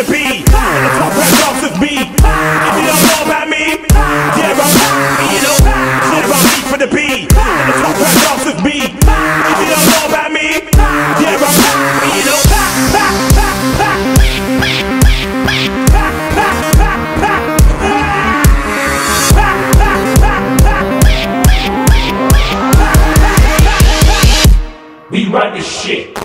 the beat. And the top rap dogs with me. If you don't know about me, yeah, I'm you know. Yeah, about me for the beat. And the top rap dogs with me. If you don't know about me, yeah, I'm you know. We run this shit.